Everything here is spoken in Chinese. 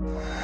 了。